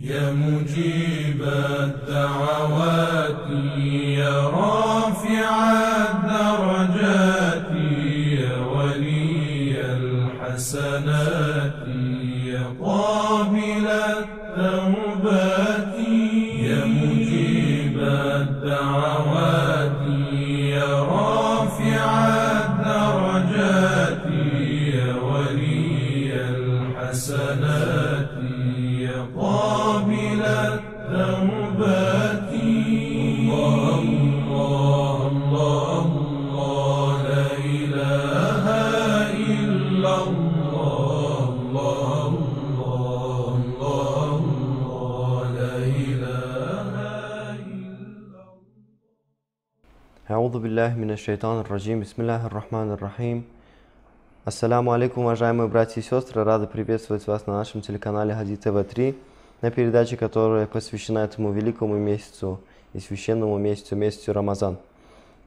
يا مجيب الدعوات. Билляхи минаш шайтан раджим. Бисмиллахи рахман рахим. Ассаламу алейкум, уважаемые братья и сестры. Рады приветствовать вас на нашем телеканале Хади ТВ3, на передаче, которая посвящена этому великому месяцу и священному месяцу, месяцу Рамазан.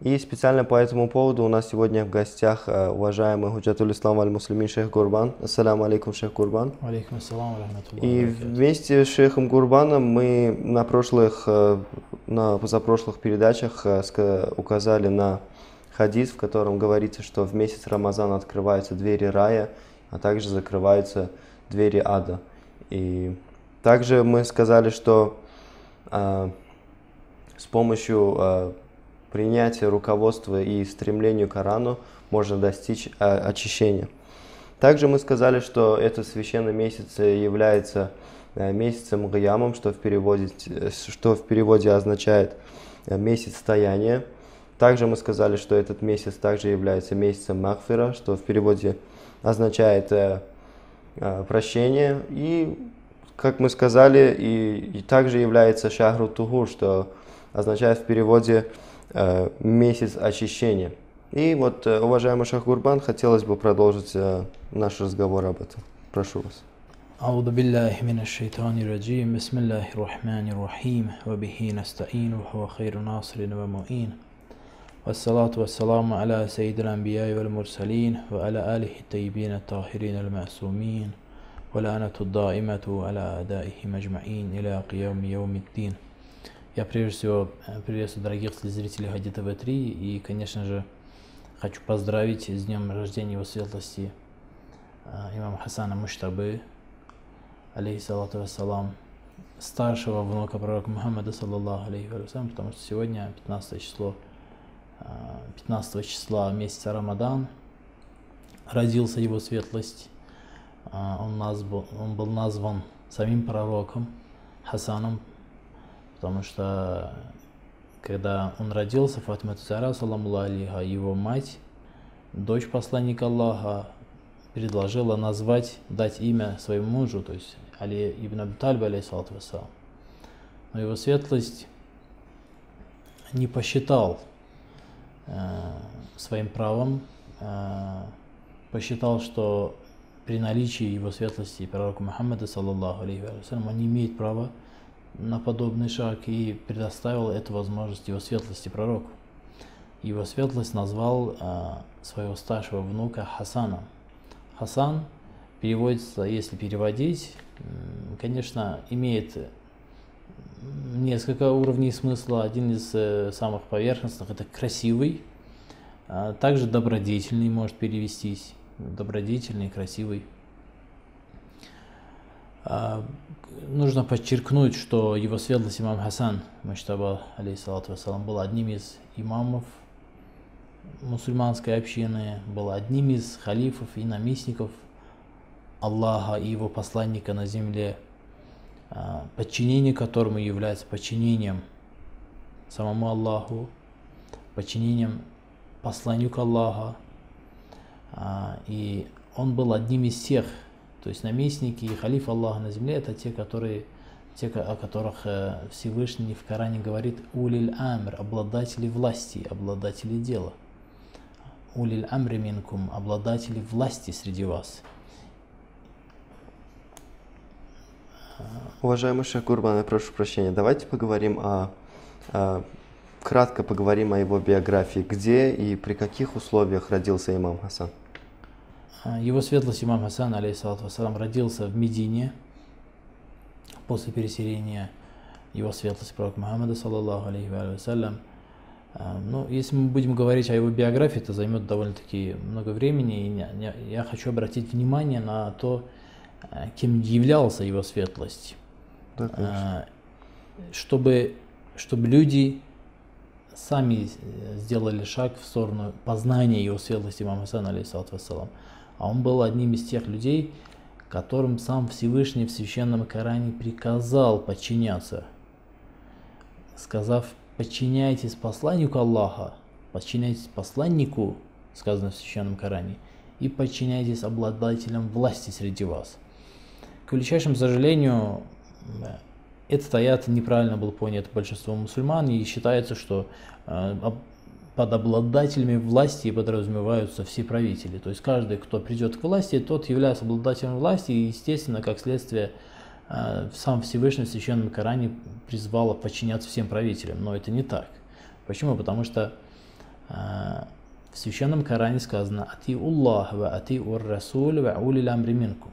И специально по этому поводу у нас сегодня в гостях э, уважаемый Худжатуль Ислам Аль-Муслимин Шейх Гурбан. Ассаламу алейкум, Шейх Гурбан. Алейкум ассалам рахматуллахи И вместе с Шейхом Гурбаном мы на прошлых, э, на позапрошлых передачах э, указали на хадис, в котором говорится, что в месяц Рамазан открываются двери рая, а также закрываются двери ада. И также мы сказали, что э, с помощью э, принятия руководства и стремлению к Корану можно достичь э, очищения. Также мы сказали, что этот священный месяц является э, месяцем Гаямом, что в переводе, э, что в переводе означает э, месяц стояния. Также мы сказали, что этот месяц также является месяцем Махфира, что в переводе означает прощение. И, как мы сказали, и, и также является Шахру Тугу, что означает в переводе месяц очищения. И вот, э, уважаемый Шах Гурбан, хотелось бы продолжить э, наш разговор об этом. Прошу вас. أعوذ بالله من الشيطان الرجيم بسم الله الرحمن الرحيم وبه نستعين وهو خير ناصر ومعين والصلاة والسلام على سيد الأنبياء والمرسلين وعلى آله الطيبين الطاهرين المعصومين ولعنة الدائمة على أعدائهم أجمعين إلى قيام يوم الدين Я прежде всего э, приветствую дорогих телезрителей Хади ТВ3 и, конечно же, хочу поздравить с днем рождения его светлости э, имама Хасана Муштабы, алейхиссалату вассалам, старшего внука пророка Мухаммада, саллаллаху алейхи вассалам, потому что сегодня 15 число, э, 15 числа месяца Рамадан, родился его светлость, Э, он, назб- он был назван самим пророком Хасаном, потому что когда он родился, Фатима Тузара, саламу его мать, дочь посланника Аллаха, предложила назвать, дать имя своему мужу, то есть Али ибн Абу Тальба, алейхиссалату вассалам. Но его светлость не посчитал э, своим правом, э, посчитал, что при наличии его светлости пророка Мухаммада, саллаллаху алейхи он не имеет права на подобный шаг и предоставил эту возможность его светлости пророку. Его светлость назвал э, своего старшего внука Хасаном. Хасан переводится, если переводить, конечно, имеет несколько уровней смысла. Один из э, самых поверхностных это красивый, а также добродетельный может перевестись. Добродетельный, красивый. А, Нужно подчеркнуть, что его светлость имам Хасан, Муштаба, алейхиссалату вассалам, был одним из имамов мусульманской общины, был одним из халифов и наместников Аллаха и его посланника на земле, а, подчинение которому является подчинением самому Аллаху, подчинением посланнику Аллаха. А, И он был одним из тех, то есть наместники и халиф Аллаха на земле, это те, которые, те, о которых э, Всевышний в Коране говорит «Улиль амр» – обладатели власти, обладатели дела. «Улиль амри минкум» – обладатели власти среди вас. Уважаемый Шейх Гурбан, я прошу прощения, давайте поговорим о, о- кратко поговорим о его биографии. Где и при каких условиях родился имам Хасан? А, Его светлость имам Хасан, алейхиссалату вассалам, родился в Медине, после переселения его светлости пророка Мухаммада, саллаллаху алейхи ва вассалям. А, Ну, если мы будем говорить о его биографии, это займет довольно-таки много времени, и я хочу обратить внимание на то, а, кем являлся его светлость. Да, конечно. Чтобы, чтобы люди сами э, сделали шаг в сторону познания его светлости имама Хасана, алейхиссалату вассалам. А он был одним из тех людей, которым сам Всевышний в Священном Коране приказал подчиняться, сказав, подчиняйтесь посланнику Аллаха, подчиняйтесь посланнику, сказано в Священном Коране, и подчиняйтесь обладателям власти среди вас. К величайшему сожалению, этот аят неправильно был понят большинством мусульман, и считается, что э, под обладателями власти подразумеваются все правители. То есть каждый, кто придет к власти, тот является обладателем власти, и, естественно, как следствие, э, сам Всевышний в Священном Коране призвал подчиняться всем правителям. Но это не так. Почему? Потому что э, в Священном Коране сказано «Ати Аллах ва ати ур Расуль ва улил амри минкум».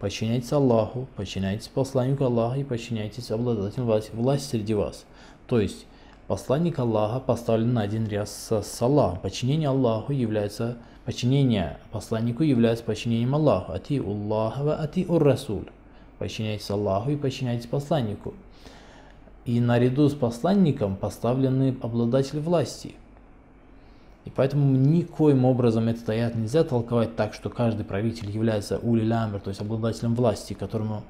Подчиняйтесь Аллаху, подчиняйтесь посланнику Аллаха и подчиняйтесь обладателям власти, власти среди вас. То есть посланник Аллаха поставлен на один ряд с, с Аллахом. Подчинение Аллаху является подчинение посланнику является подчинением Аллаху. Ати Аллаха ва ати ур Расуль. Подчиняйтесь Аллаху и подчиняйтесь посланнику. И наряду с посланником поставлены обладатель власти. И поэтому никоим образом этот аят нельзя толковать так, что каждый правитель является улилямер, то есть обладателем власти, которому,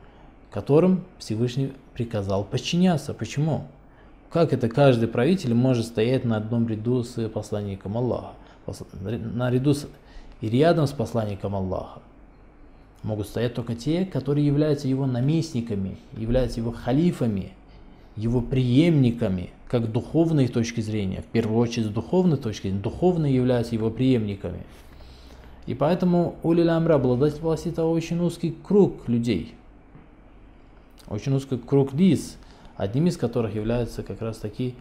которым Всевышний приказал подчиняться. Почему? Как это каждый правитель может стоять на одном ряду с посланником Аллаха? Пос- Наряду с, и рядом с посланником Аллаха могут стоять только те, которые являются его наместниками, являются его халифами, его преемниками, как духовной точки зрения, в первую очередь с духовной точки зрения, духовные являются его преемниками. И поэтому Улил Амра, обладатель власти, это очень узкий круг людей, очень узкий круг лиц, одним из которых является как раз таки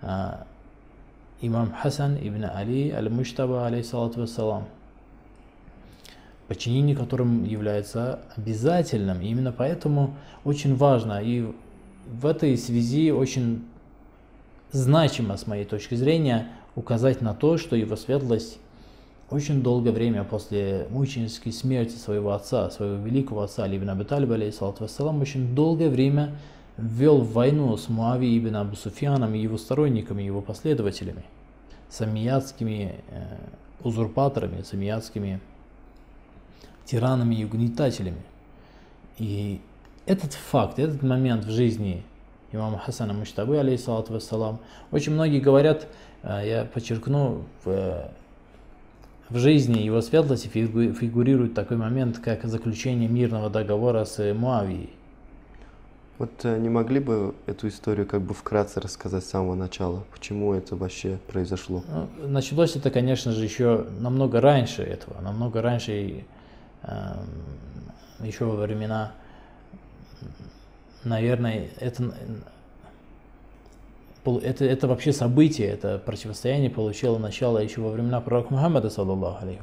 а, имам Хасан ибн Али аль-Муштаба, алейхиссалату вассалам, подчинение которым является обязательным. И именно поэтому очень важно, и в этой связи очень значимо, с моей точки зрения, указать на то, что его светлость очень долгое время после мученической смерти своего отца, своего великого отца Али ибн Аби Талиба, алейхиссалату вассалам, очень долгое время ввел войну с Муави ибн Абу Суфьяном и его сторонниками, его последователями, самиятскими э, узурпаторами, самиятскими тиранами и угнетателями. И этот факт, этот момент в жизни имама Хасана Муштабы, алейхиссалату вассалам, очень многие говорят, э, я подчеркну, в, в жизни его светлости фигу- фигурирует такой момент, как заключение мирного договора с Муавией. Вот э, не могли бы эту историю как бы вкратце рассказать с самого начала? Почему это вообще произошло? Ну, началось это, конечно же, еще намного раньше этого, намного раньше, и, эм, еще во времена, наверное, это, это, это вообще событие, это противостояние получило начало еще во времена пророка Мухаммада, саллаллаху алейхи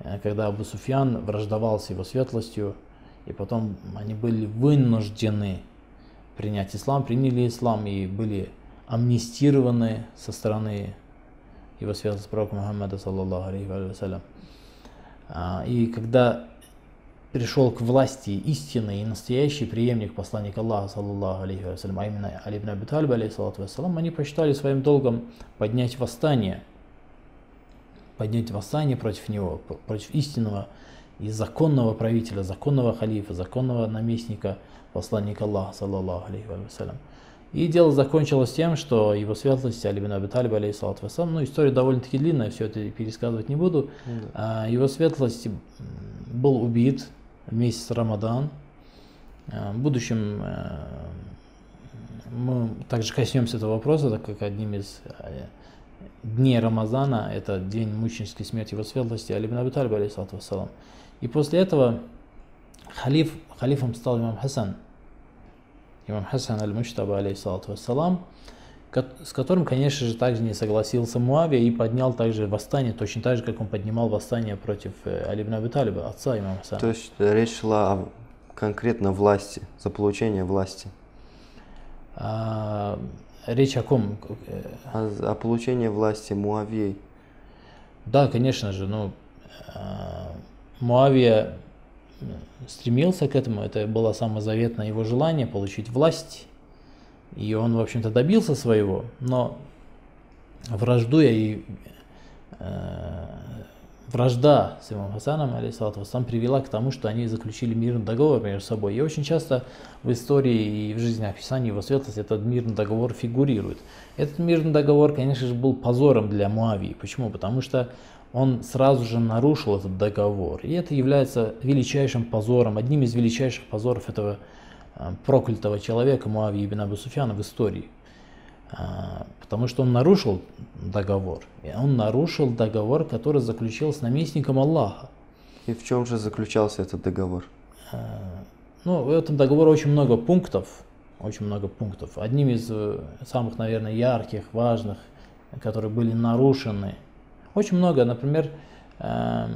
Э, когда Абу Суфьян враждовал с его светлостью, и потом они были вынуждены принять ислам, приняли ислам и были амнистированы со стороны его светлости пророка Мухаммада, саллаллаху алейхи ва саллям. А, И когда пришел к власти истинный и настоящий преемник посланника Аллаха, саллаллаху алейхи ва саллям, а именно Али ибн Аби Талиб, алейхиссалату вассалам, они посчитали своим долгом поднять восстание, поднять восстание против него, против истинного и законного правителя, законного халифа, законного наместника, посланника Аллаха, саллаллаху алейхи ва саллям. И дело закончилось тем, что его светлость Али ибн Аби Талиб, алейхиссалату вассалам, ну история довольно-таки длинная, все это пересказывать не буду, а, Его светлость был убит в месяц Рамадан. А, В будущем э, мы также коснемся этого вопроса, так как одним из э, дней Рамазана это день мученической смерти его светлости Али ибн Аби Талиб, алейхиссалату вассалам. И после этого халиф, халифом стал имам Хасан. Имам Хасан аль-Муштаба, алейхиссалату вассалам, с которым, конечно же, также не согласился Муавия и поднял также восстание, точно так же, как он поднимал восстание против э, Али ибн Аби Талиба, отца имама Хасана. То есть речь шла о конкретно власти, за получение власти. А, речь о ком? О, о получении власти Муавией. Да, конечно же, ну, а, Муавия стремился к этому, это было самозаветное его желание получить власть, и он, в общем-то, добился своего, но враждуя и э, вражда с имамом Хасаном, сам привела к тому, что они заключили мирный договор между собой. И очень часто в истории и в жизни описании его светлости этот мирный договор фигурирует. Этот мирный договор, конечно же, был позором для Муавии. Почему? Потому что он сразу же нарушил этот договор. И это является величайшим позором, одним из величайших позоров этого э, проклятого человека Муавии ибн Абу Суфьяна в истории. А, потому что он нарушил договор. И он нарушил договор, который заключил с наместником Аллаха. И в чем же заключался этот договор? А, ну, в этом договоре очень много пунктов, очень много пунктов. Одним из э, самых, наверное, ярких, важных, которые были нарушены, очень много, например, э,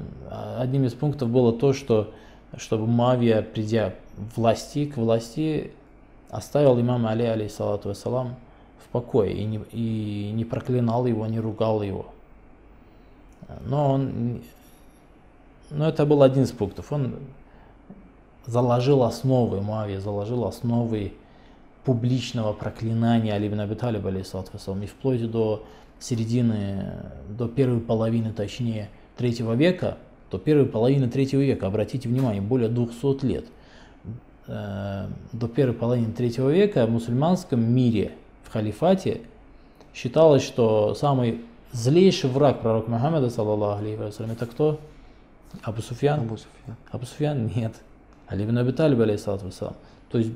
одним из пунктов было то, что чтобы Мавия, придя власти, к власти, оставил имам Али, алейхиссалату вассалам, покое и не, и не проклинал его, не ругал его. Но он, но это был один из пунктов. Он заложил основы, Муавия заложил основы публичного проклинания Али ибн Аби Талиба, и вплоть до середины, до первой половины, точнее, третьего века, до первой половины третьего века, обратите внимание, более 200 лет, э, до первой половины третьего века в мусульманском мире – халифате считалось, что самый злейший враг пророка Мухаммада, саллаллаху алейхи вассалям, это кто? Абу Суфьян? Абу Суфьян. Абу Суфьян? Нет. Али ибн Аби Талиб, алейхиссалату вассалам. То есть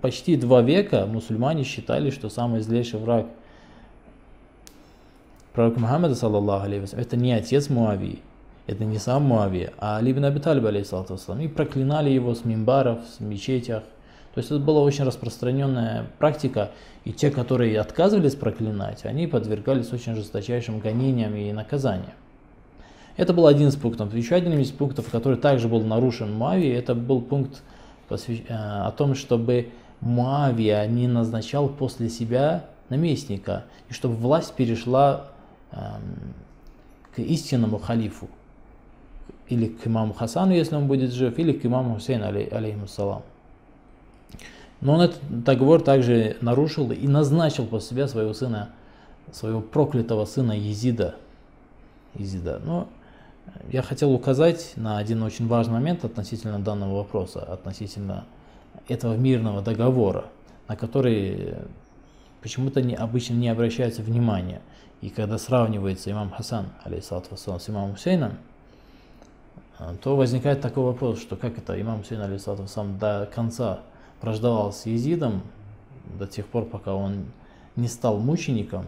почти два века мусульмане считали, что самый злейший враг пророка Мухаммада, саллаллаху алейхи это не отец Муавии, это не сам Муавия, а Али ибн Аби Талиб, алейхиссалату вассалам. И проклинали его с мимбаров, с мечетях, то есть это была очень распространенная практика, и те, которые отказывались проклинать, они подвергались очень жесточайшим гонениям и наказаниям. Это был один из пунктов. Еще один из пунктов, который также был нарушен Муави, это был пункт. Э, о том, чтобы Муавия не назначал после себя наместника, и чтобы власть перешла к истинному халифу, или к имаму Хасану, если он будет жив, или к имаму Хусейну, алейхиссалам. Но он этот договор также нарушил и назначил после себя своего сына, своего проклятого сына Езида. Езида. Но я хотел указать на один очень важный момент относительно данного вопроса, относительно этого мирного договора, на который почему-то не, обычно не обращается внимания. И когда сравнивается имам Хасан, алейсалату с имамом Хусейном, то возникает такой вопрос, что как это имам Хусейн, алейсалату до конца враждовал с Езидом до тех пор, пока он не стал мучеником,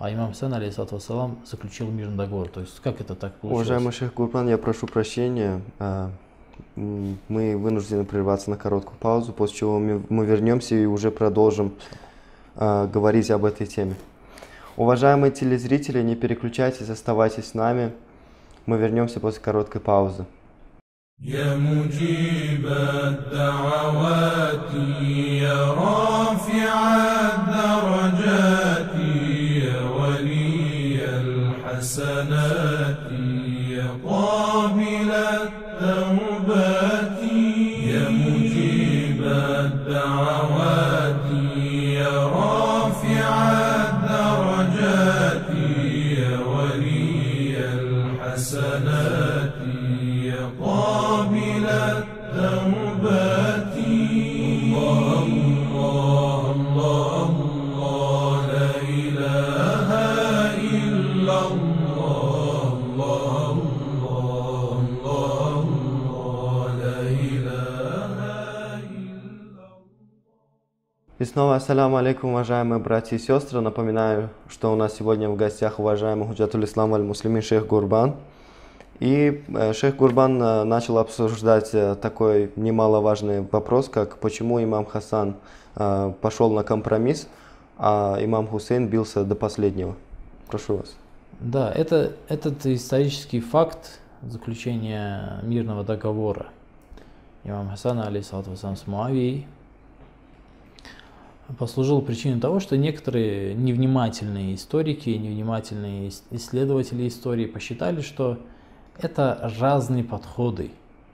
а имам Сан, алейхиссалату вассалам, заключил мирный договор. То есть как это так получилось? Уважаемый шейх Гурбан, я прошу прощения. А, мы вынуждены прерваться на короткую паузу, после чего мы вернемся и уже продолжим а, говорить об этой теме. Уважаемые телезрители, не переключайтесь, оставайтесь с нами. Мы вернемся после короткой паузы. يا مجيب الدعوات يا رافع снова ассаляму алейкум, уважаемые братья и сестры. Напоминаю, что у нас сегодня в гостях уважаемый Худжатуль Ислам аль-Муслимин шейх Гурбан. И э, шейх Гурбан э, начал обсуждать э, такой немаловажный вопрос, как почему имам Хасан пошел на компромисс, а имам Хусейн бился до последнего. Прошу вас. Да, это, этот исторический факт заключения мирного договора имам Хасана, вассалам, с Муавией, послужил причиной того, что некоторые невнимательные историки, невнимательные исследователи истории посчитали, что это разные подходы,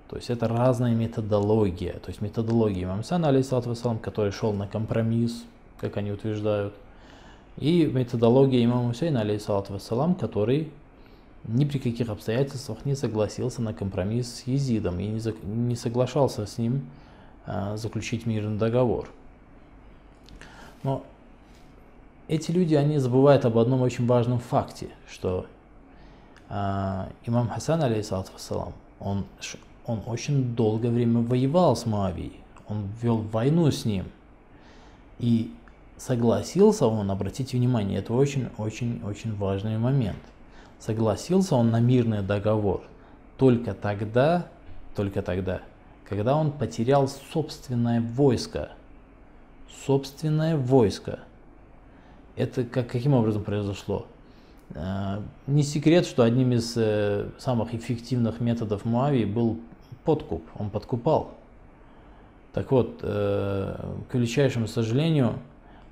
то есть это разная методология. То есть методология имам Сана, алейхиссалату вассалам, который шел на компромисс, как они утверждают, и методология имама Хусейна, алейхиссалату вассалам, который ни при каких обстоятельствах не согласился на компромисс с Езидом и не, не соглашался с ним а, заключить мирный договор. Но эти люди, они забывают об одном очень важном факте, что а, имам Хасан, алейхиссалату вассалам, он, он очень долгое время воевал с Моавией, он вел войну с ним. И согласился он, обратите внимание, это очень-очень-очень важный момент. Согласился он на мирный договор только тогда, только тогда, когда он потерял собственное войско. Собственное войско. Это как, каким образом произошло? Э, не секрет, что одним из э, самых эффективных методов Муавии был подкуп. Он подкупал. Так вот, э, к величайшему сожалению,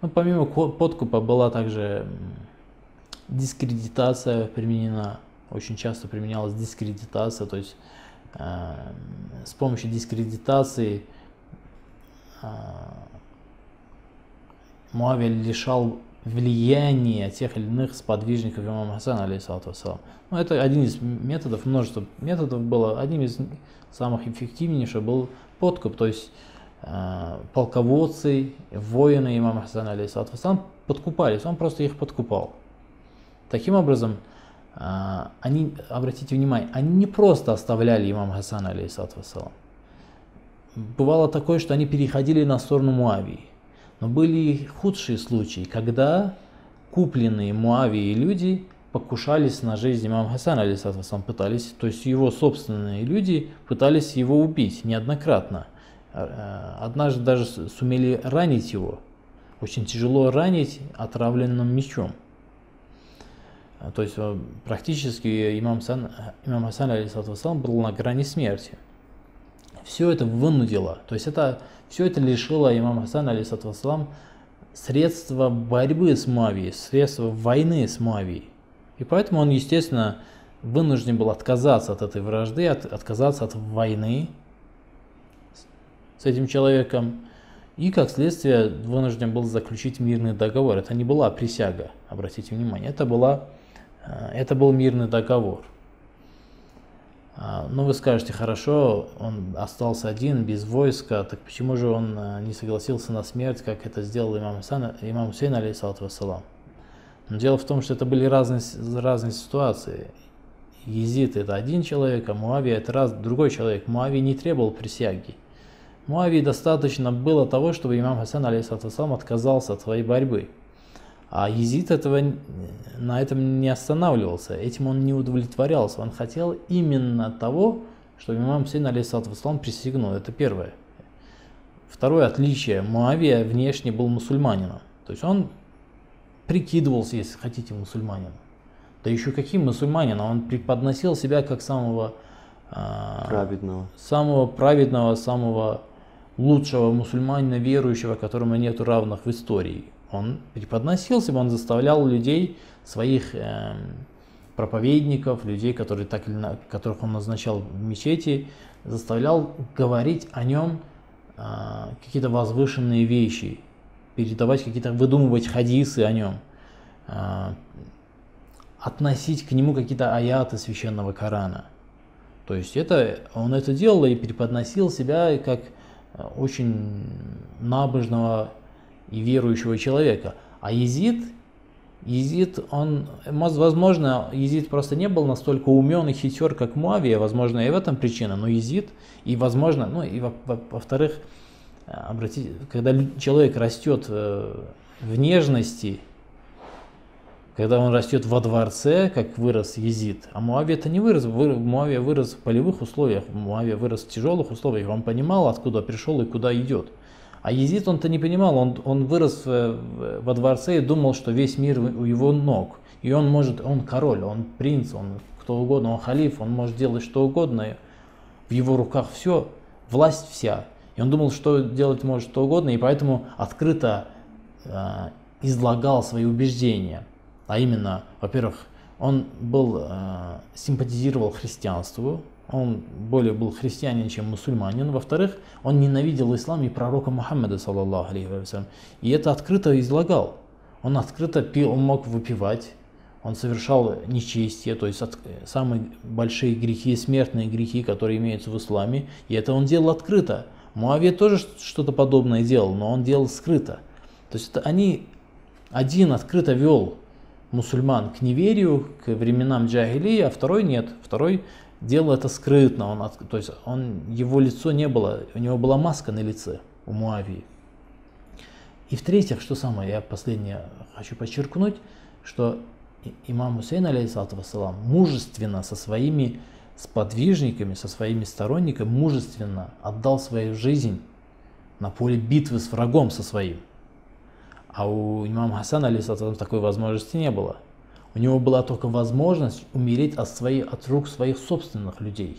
ну, помимо подкупа была также дискредитация применена. Очень часто применялась дискредитация, то есть э, с помощью дискредитации э, Муавия лишал влияния тех или иных сподвижников имама Хасана, алейхиссалату вассалам. Ну, это один из методов, множество методов было. Одним из самых эффективнейших был подкуп, то есть Э, полководцы, воины имама Хасана, алейхиссалам, подкупались, он просто их подкупал. Таким образом, э, они, обратите внимание, они не просто оставляли имама Хасана, алейхиссалам. Бывало такое, что они переходили на сторону Муавии. Но были и худшие случаи, когда купленные Муавией люди покушались на жизнь имама Хасана, алейхиссалам, пытались, то есть его собственные люди пытались его убить неоднократно. Э, однажды даже сумели ранить его. Очень тяжело ранить отравленным мечом. Э, то есть э, практически имам, Сан, имам Хасан алейхиссалам был на грани смерти. Все это вынудило, то есть это, все это лишило имама Хасана алейхиссалам средства борьбы с Муавией, средства войны с Муавией. И поэтому он, естественно, вынужден был отказаться от этой вражды, от, отказаться от войны, с этим человеком и, как следствие, вынужден был заключить мирный договор. Это не была присяга, обратите внимание, это, была, э, это был мирный договор. Ну, вы скажете, хорошо, он остался один, без войска, так почему же он э, не согласился на смерть, как это сделал имам, Сан, имам Хусейн, алейхиссалату вассалам? Но дело в том, что это были разные, разные ситуации. Езид это один человек, а Муавия это раз, другой человек. Муавия не требовал присяги. Муавии достаточно было того, чтобы имам Хасан алейхиссалам отказался от своей борьбы. А Езид этого, на этом не останавливался, этим он не удовлетворялся. Он хотел именно того, чтобы имам Хусейн алейхиссалам присягнул. Это первое. Второе отличие. Муавия внешне был мусульманином. То есть он прикидывался, если хотите, мусульманином. Да еще каким мусульманином? Он преподносил себя как самого а, праведного, самого праведного, самого лучшего мусульманина верующего, которому нет равных в истории. Он преподносил себя, он заставлял людей, своих э, проповедников, людей, которые так или на, которых он назначал в мечети, заставлял говорить о нем э, какие-то возвышенные вещи, передавать какие-то, выдумывать хадисы о нем, э, относить к нему какие-то аяты священного Корана. То есть это, он это делал и преподносил себя как очень набожного и верующего человека. А Езид, Езид, он, возможно, Езид просто не был настолько умен и хитер, как Муавия, возможно, и в этом причина, но Езид, и возможно, ну и во-вторых, обратите, когда человек растет э, в нежности, когда он растет во дворце, как вырос Езид, а Муавия это не вырос, Муавия вырос в полевых условиях, Муавия вырос в тяжелых условиях, он понимал, откуда пришел и куда идет. А Езид он-то не понимал, он, он вырос в, во дворце и думал, что весь мир у его ног. И он может, он король, он принц, он кто угодно, он халиф, он может делать что угодно. В его руках все. власть вся. И он думал, что делать может что угодно, и поэтому открыто э, излагал свои убеждения. А именно, во-первых, он был, э, симпатизировал христианству, он более был христианин, чем мусульманин. Во-вторых, он ненавидел ислам и пророка Мухаммада, саллаллаху алейхи. И это открыто излагал. Он открыто пил, он мог выпивать, он совершал нечестие, то есть от, самые большие грехи, смертные грехи, которые имеются в исламе, и это он делал открыто. Муавия тоже что-то подобное делал, но он делал скрыто. То есть это они, один открыто вел мусульман к неверию, к временам джахилии, а второй нет. Второй делал это скрытно, он, то есть он, его лицо не было, у него была маска на лице у Муавии. И в-третьих, что самое, я последнее хочу подчеркнуть, что имам Хусейн, алейхиссалату вассалам, мужественно со своими сподвижниками, со своими сторонниками, мужественно отдал свою жизнь на поле битвы с врагом со своим. А у имама Хасана, алейхиссалату такой возможности не было. У него была только возможность умереть от, своих, от рук своих собственных людей.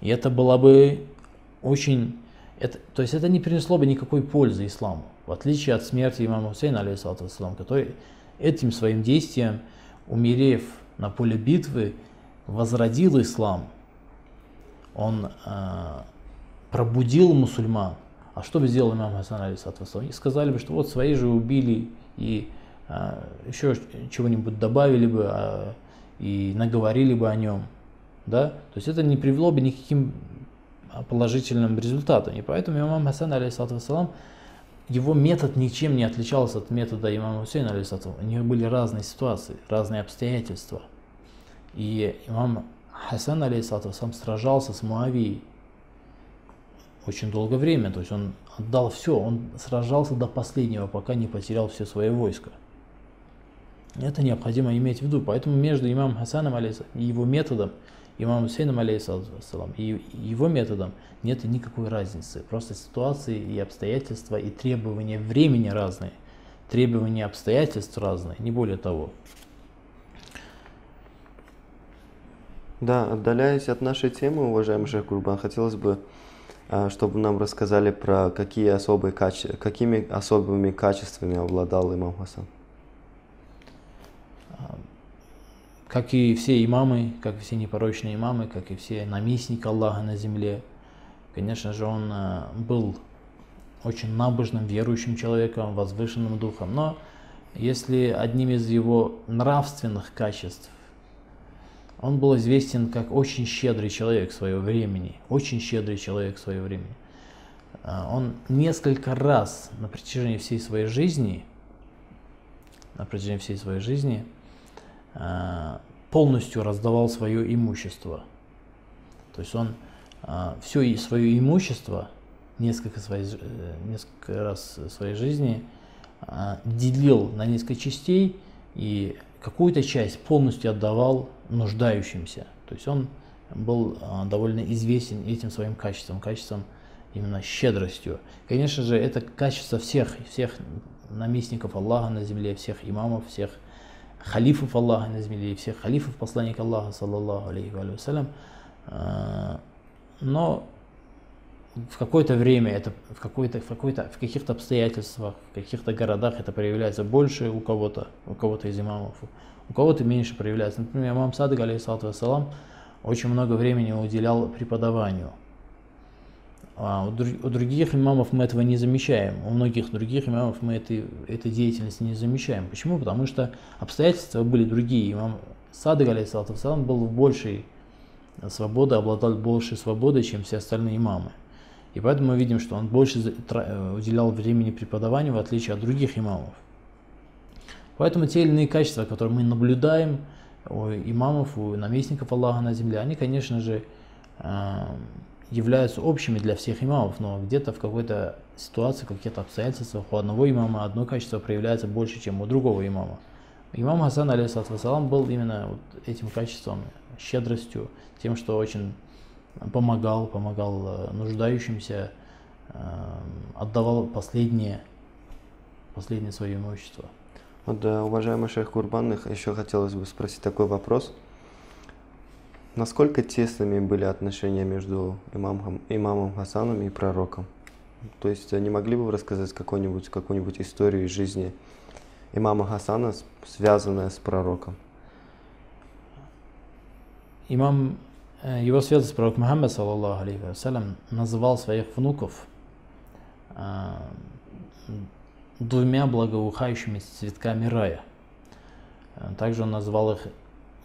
И это было бы очень... Это, то есть это не принесло бы никакой пользы исламу. В отличие от смерти имама Хусейна, алейхиссалату который этим своим действием, умерев на поле битвы, возродил ислам. Он э, пробудил мусульман. А что бы сделал имам Хасан, алейхиссалату И сказали бы, что вот свои же убили и еще чего-нибудь добавили бы а, и наговорили бы о нем. Да? То есть это не привело бы никаким положительным результатом. И поэтому имам Хасан, алейхиссалам, его метод ничем не отличался от метода имама Хусейна, алейхиссалам. У них были разные ситуации, разные обстоятельства. И имам Хасан, алейхиссалам, сражался с Муавией очень долгое время. То есть он отдал все, он сражался до последнего, пока не потерял все свои войска. Это необходимо иметь в виду. Поэтому между имамом Хасаном и его методом, имамом Хусейном и его методом нет никакой разницы. Просто ситуации и обстоятельства и требования времени разные, требования обстоятельств разные, не более того. Да, отдаляясь от нашей темы, уважаемый Шейх Курбан, хотелось бы, а, чтобы нам рассказали про какие особые каче... какими особыми качествами обладал имам Хасан. Как и все имамы, как все непорочные имамы, как и все наместники Аллаха на земле, конечно же, он э, был очень набожным, верующим человеком, возвышенным духом. Но если одним из его нравственных качеств, он был известен как очень щедрый человек своего времени, очень щедрый человек своего времени. Э, он несколько раз на протяжении всей своей жизни, на протяжении всей своей жизни, полностью раздавал свое имущество. То есть он э, все свое имущество несколько, своей, э, несколько раз своей жизни делил на несколько частей и какую-то часть полностью отдавал нуждающимся. То есть он был довольно известен этим своим качеством, качеством именно щедростью. Конечно же, это качество всех, всех наместников Аллаха на земле, всех имамов, всех халифов Аллаха на земле, всех халифов посланника Аллаха, саллаллаху алейхи вассалям. А, но в какое-то время, это в, какой-то, в, какой-то, в каких-то обстоятельствах, в каких-то городах это проявляется больше у кого-то, у кого-то из имамов, у кого-то меньше проявляется. Например, имам Садык, алейхиссалату вассалам, очень много времени уделял преподаванию – а у, других имамов мы этого не замечаем, у многих других имамов мы этой, этой деятельности не замечаем. Почему? Потому что обстоятельства были другие. Имам Садык, алейхиссалам, был в большей свободе, обладал большей свободой, чем все остальные имамы. И поэтому мы видим, что он больше э, уделял времени преподаванию, в отличие от других имамов. Поэтому те или иные качества, которые мы наблюдаем у имамов, у наместников Аллаха на земле, они, конечно же, являются общими для всех имамов, но где-то в какой-то ситуации, каких-то обстоятельствах у одного имама одно качество проявляется больше, чем у другого имама. Имам Хасан, алейхиссалам, был именно вот этим качеством, щедростью, тем, что очень помогал, помогал э, нуждающимся, э, отдавал последнее, последнее свое имущество. Вот, уважаемый шейх Курбан, еще хотелось бы спросить такой вопрос. Насколько тесными были отношения между имамом, имамом Хасаном и пророком? То есть э, не могли бы вы рассказать какую-нибудь какую историю из жизни имама Хасана, связанную с пророком? Имам, э, его светлость пророк Мухаммад, саллаллаху алейхи вассалям, называл своих внуков э, двумя благоухающими цветками рая. Также он назвал их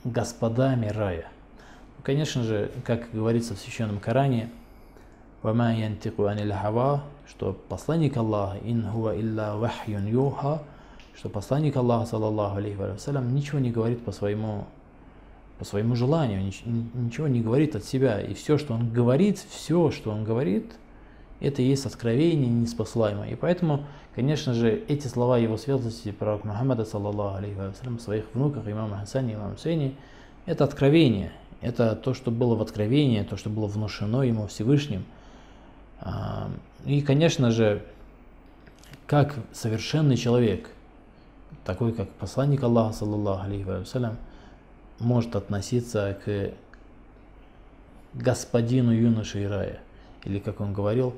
господами рая. Конечно же, как говорится в Священном Коране, «Вама янтику анил хава», что посланник Аллаха, «Ин хуа илля вахюн юха», что посланник Аллаха, саллаллаху алейхи вассалям, ничего не говорит по своему, по своему желанию, ничего не говорит от себя. И все, что он говорит, все, что он говорит, это и есть откровение неспослаемое. И поэтому, конечно же, эти слова его светлости, пророк Мухаммада, саллаллаху алейхи вассалям, своих внуках, имама Хасане, имама Хусейне, это откровение. Это то, что было в откровении, то, что было внушено ему Всевышним. А, и, конечно же, как совершенный человек, такой как посланник Аллаха, саллаллаху алейхи вассалям, может относиться к господину юноши рая, или, как он говорил,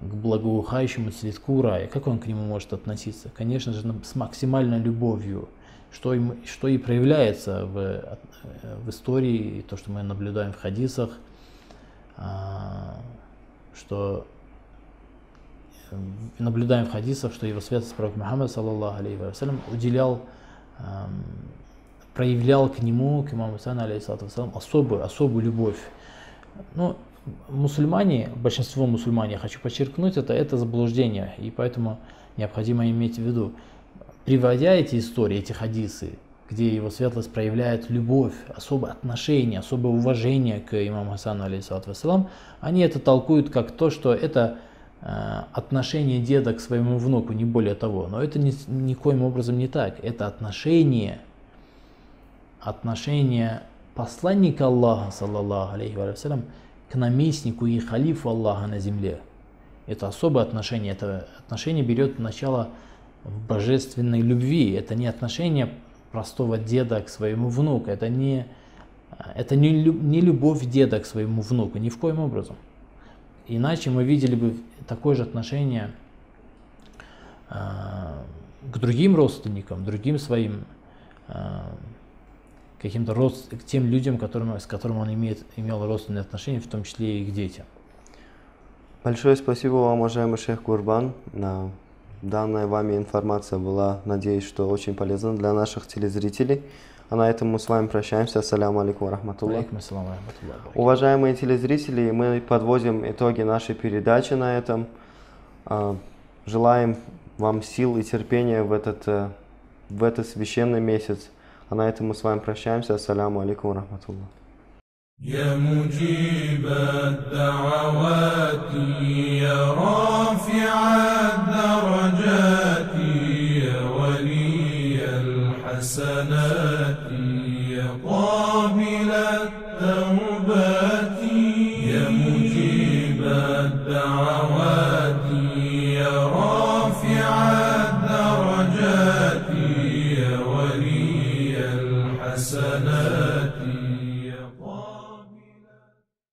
к благоухающему цветку рая. Как он к нему может относиться? Конечно же, с максимальной любовью, что, им, что и проявляется в, в истории, то, что мы наблюдаем в хадисах, а, что наблюдаем в хадисах, что его святость пророк Мухаммад, саллаллаху алейхи вассалям, уделял, проявлял к нему, к имаму Сана, алейхиссалату вассалам, особую, особую любовь. Ну, мусульмане, большинство мусульман, я хочу подчеркнуть это, это заблуждение, и поэтому необходимо иметь в виду, приводя эти истории, эти хадисы, где его светлость проявляет любовь, особое отношение, особое уважение к имаму Хасану, алейхиссалату вассалам, они это толкуют как то, что это Э, отношение деда к своему внуку, не более того. Но это ни, никоим образом не так. Это отношение, отношение посланника Аллаха, саллаллаху алейхи вассалям, к наместнику и халифу Аллаха на земле. Это особое отношение. Это отношение берет начало в божественной любви. Это не отношение простого деда к своему внуку. Это не, это не, не любовь деда к своему внуку, ни в коем образом. Иначе мы видели бы такое же отношение э, к другим родственникам, другим своим э, каким-то рост, к тем людям, которым, с которыми он имеет, имел родственные отношения, в том числе и к детям. Большое спасибо вам, уважаемый шейх Курбан Данная вами информация была, надеюсь, что очень полезна для наших телезрителей. А на этом мы с вами прощаемся. Ассаляму алейкум рахматуллах. Уважаемые телезрители, мы подводим итоги нашей передачи на этом. А, желаем вам сил и терпения в этот, э, в этот священный месяц. А на этом мы с вами прощаемся. Ассаляму алейкум рахматуллах. يا مجيب الدعوات يا رافع الدرجات